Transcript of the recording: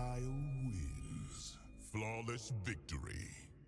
Kyle wins. Flawless victory.